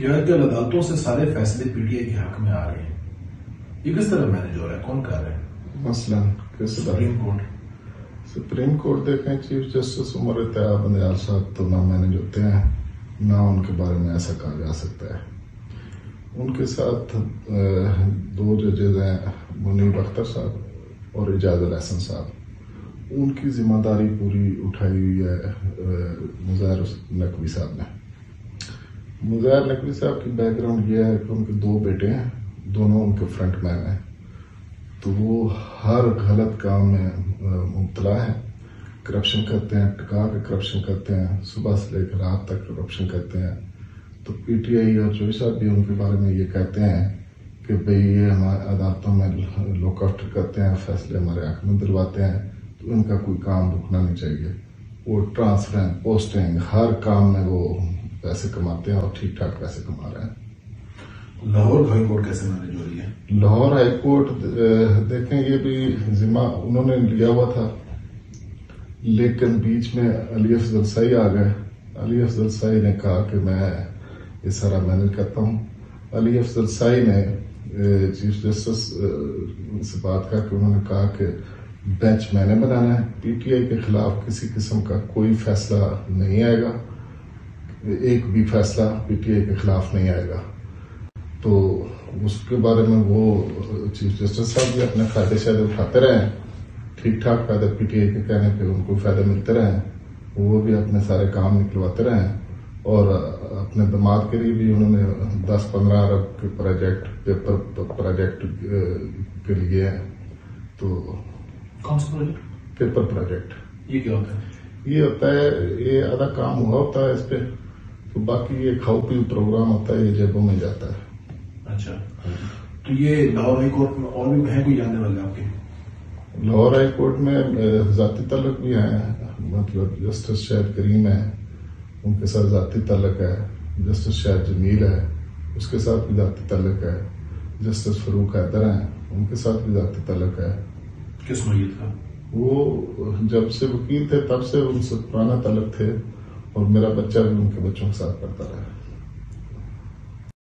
यह आजकल अदालतों से सारे फैसले पीटीआई के हक में आ रहे हैं। ये किस तरह मैनेज हो रहा है? कौन कर रहा है? मसलन किस सुप्रीम कोर्ट सुप्रीम कोर्ट देखें चीफ जस्टिस उमर तया बंदयाल साहब तो ना मैनेज होते हैं ना उनके बारे में ऐसा कहा जा सकता है। उनके साथ दो जजेज हैं मुनीब अख्तर साहब और इजाजुल हसन साहब। उनकी ज़िम्मेदारी पूरी उठाई हुई है मुजैर नकवी साहब ने। मुजैर नकवी साहब की बैकग्राउंड ये है कि उनके दो बेटे हैं, दोनों उनके फ्रंट मैन हैं। तो वो हर गलत काम में मुबतला है। करप्शन करते हैं, टका के करप्शन करते हैं, सुबह से लेकर रात तक करप्शन करते हैं। तो पीटीआई और चोई साहब भी उनके बारे में ये कहते हैं कि भाई ये हमारे अदालतों में लुकआउट करते हैं, फैसले हमारे आँख में दिलवाते हैं तो इनका कोई काम रुकना नहीं चाहिए। वो ट्रांसफ़र पोस्टिंग हर काम में वो पैसे कमाते हैं और ठीक ठाक पैसे कमा रहे हैं। लाहौर हाई कोर्ट कैसे मैनेज हो रही है? लाहौर हाई कोर्ट देखें ये भी जिम्मा उन्होंने लिया हुआ था। लेकिन बीच में अली अफजल सही आ गए। अली अफजल सही ने कहा कि मैं ये सारा मैनेज करता हूँ। अली अफजल सही ने चीफ जस्टिस से बात करके उन्होंने कहा कि बेंच मैंने बनाना है। पीटीआई के खिलाफ किसी किस्म का कोई फैसला नहीं आएगा। एक भी फैसला पीटीआई के खिलाफ नहीं आएगा। तो उसके बारे में वो चीफ जस्टिस साहब भी अपने फ़ायदे शायद उठाते रहे ठीक ठाक फ़ायदे पीटीआई के कहने पे उनको फ़ायदे मिलते रहे वो भी अपने सारे काम निकलवाते रहे और अपने दामाद के लिए भी उन्होंने दस पंद्रह अरब के प्रोजेक्ट पेपर प्रोजेक्ट के लिए तो कौन सा प्रोजेक्ट? Paper project. ये क्या होता है? ये होता है ये आधा काम हुआ होता है इस पे। तो बाकी ये खाओ पी प्रोग्राम होता है ये जेबों में जाता है। अच्छा। तो ये लाहौर हाई कोर्ट में और भी है कोई जानने वाले आपके? लाहौर हाई कोर्ट में जाति तलक भी हैं मतलब जस्टिस शायद करीम है उनके साथ जाति तलक है जस्टिस शायद जमील है उसके साथ भी जाति तलक है जस्टिस फरूक हैदर है उनके साथ भी जाति तलक है। किस मैत का? वो जब से वकील थे तब से उनसे पुराना तलक थे। और मेरा बच्चा भी उनके बच्चों के साथ पढ़ता रहा